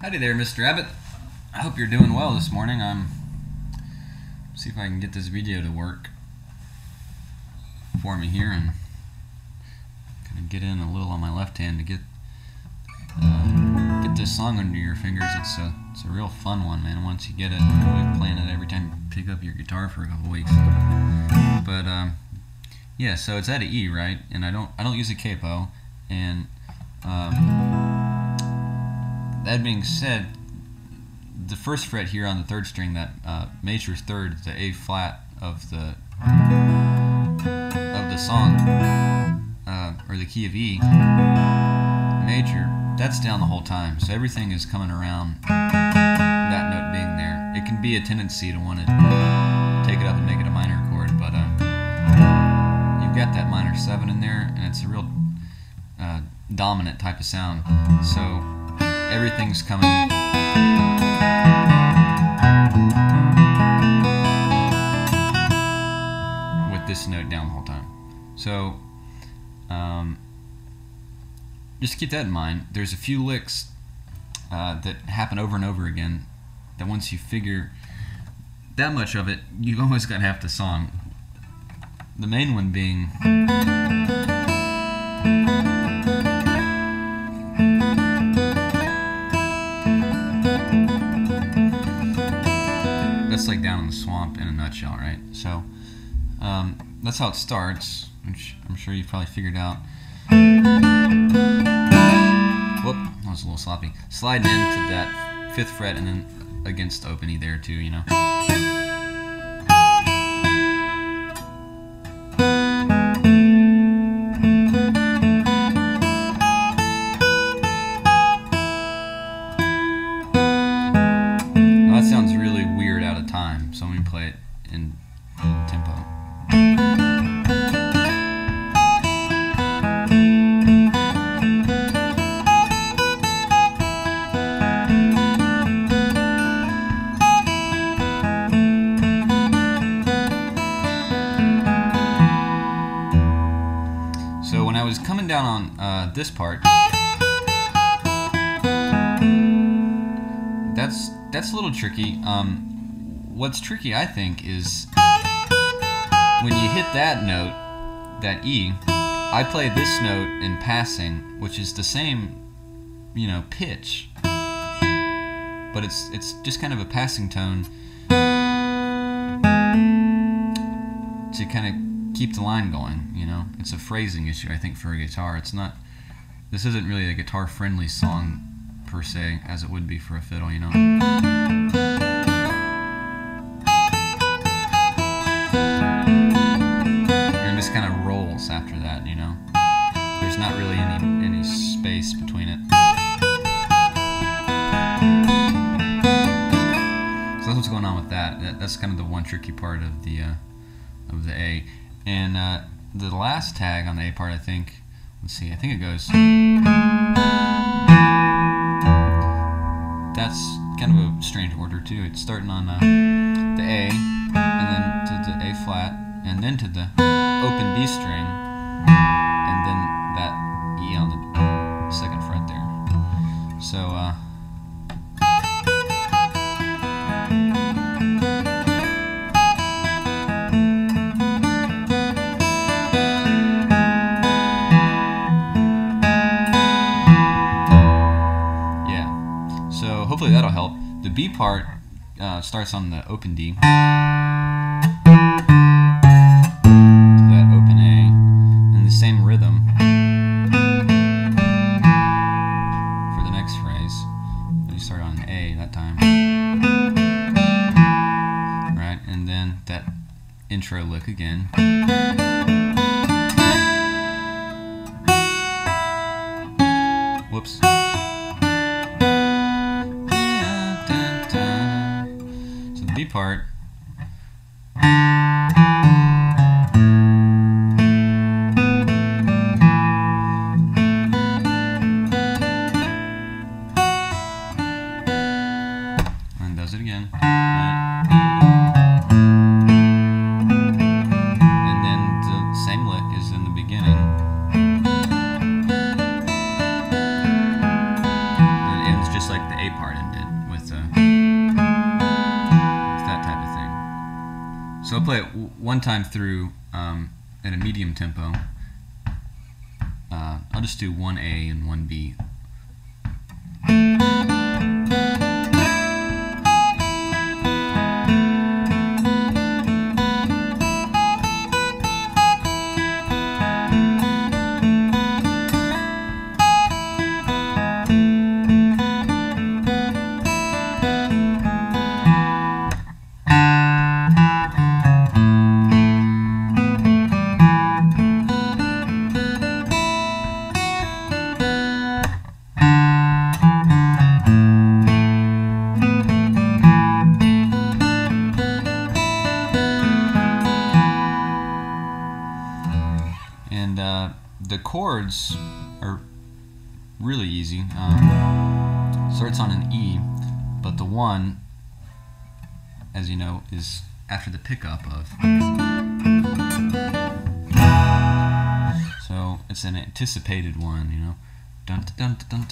Howdy there, Mr. Abbott. I hope you're doing well this morning. I'm see if I can get this video to work for me here and kind of get in a little on my left hand to get uh, get this song under your fingers. It's a it's a real fun one, man. Once you get it, playing it every time you pick up your guitar for a couple weeks. But um, yeah, so it's at an E, right? And I don't I don't use a capo, and um, that being said, the first fret here on the third string, that uh, major third, the A flat of the of the song, uh, or the key of E major, that's down the whole time. So everything is coming around that note being there. It can be a tendency to want to take it up and make it a minor chord, but uh, you've got that minor seven in there, and it's a real uh, dominant type of sound. So everything's coming. With this note down the whole time. So, um, just keep that in mind. There's a few licks uh, that happen over and over again that once you figure that much of it, you've almost got half the song. The main one being. That's like down in the swamp in a nutshell, right? So um, that's how it starts, which I'm sure you've probably figured out. Whoop, that was a little sloppy. Sliding into that fifth fret and then against open E there too, you know. Was coming down on uh, this part, that's that's a little tricky. Um, what's tricky, I think, is when you hit that note, that E. I play this note in passing, which is the same, you know, pitch, but it's it's just kind of a passing tone to kind of keep the line going. You know, it's a phrasing issue, I think, for a guitar. It's not. This isn't really a guitar-friendly song per se, as it would be for a fiddle. You know. And just kind of rolls after that. You know. There's not really any any space between it. So that's what's going on with that. that that's kind of the one tricky part of the uh, of the A. And uh, the last tag on the A part, I think, let's see, I think it goes. That's kind of a strange order too. It's starting on uh, the A, and then to the A flat, and then to the open B string, and then that E on the second fret there. So. Uh, So hopefully that'll help. The B part uh, starts on the open D. That open A, and the same rhythm for the next phrase. You start on A that time. Right, and then that intro lick again. Whoops. B part. And does it again. So I'll play it one time through um, at a medium tempo. Uh, I'll just do 1A and 1B. Uh, the chords are really easy. Um, starts on an E, but the one, as you know, is after the pickup of. So it's an anticipated one, you know. Dun dun dun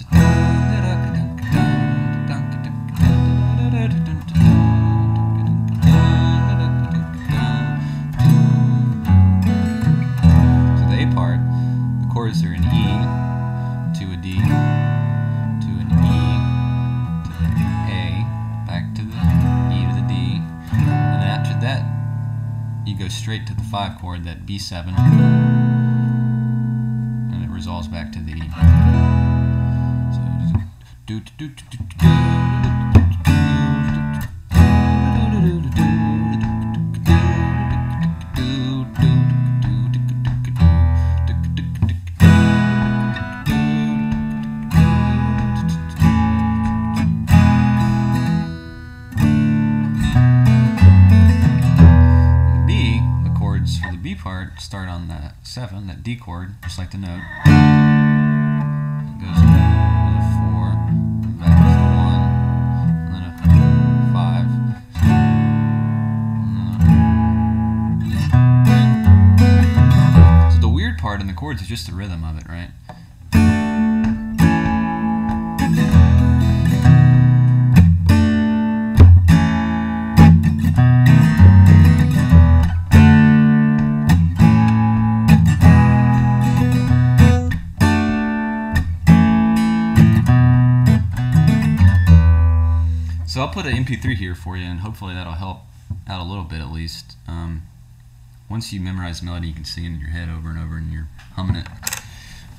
part, the chords are an E to a D to an E to the A, back to the E to the D, and then after that you go straight to the five chord, that B7, and it resolves back to the E. So do do do do do start on that seven, that D chord, just like the note. It goes to the four, back to the one, and then a five. and then a- So the weird part in the chords is just the rhythm of it, right? So I'll put an MP3 here for you, and hopefully that'll help out a little bit at least. Um, once you memorize the melody, you can sing it in your head over and over, and you're humming it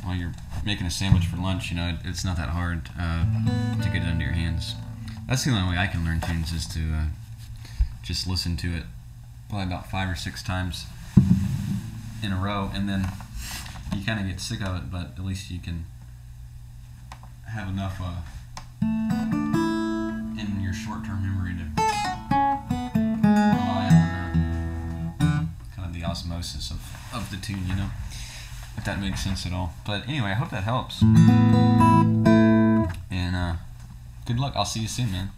while you're making a sandwich for lunch. You know, it, it's not that hard uh, to get it under your hands. That's the only way I can learn tunes is to uh, just listen to it probably about five or six times in a row, and then you kind of get sick of it, but at least you can have enough uh, the tune, you know, if that makes sense at all. But anyway, I hope that helps. And uh, good luck. I'll see you soon, man.